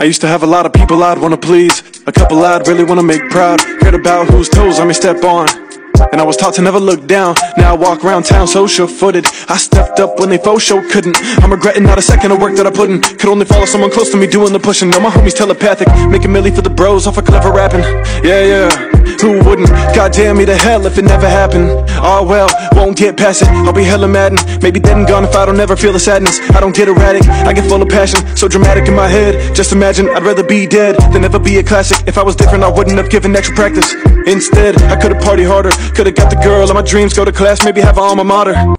I used to have a lot of people I'd wanna please, a couple I'd really wanna make proud. Cared about whose toes I may step on. And I was taught to never look down. Now I walk around town so sure footed. I stepped up when they faux show couldn't. I'm regretting not a second of work that I put in. Could only follow someone close to me doing the pushing. Know my homies telepathic, making milli for the bros off of clever rapping. Yeah, yeah. Who wouldn't? Me to hell if it never happened. Oh well, won't get past it. I'll be hella maddened. Maybe dead and gone if I don't ever feel the sadness. I don't get erratic, I get full of passion. So dramatic in my head. Just imagine I'd rather be dead than ever be a classic. If I was different, I wouldn't have given extra practice. Instead, I could've party harder. Could've got the girl of my dreams, go to class, maybe have an alma mater.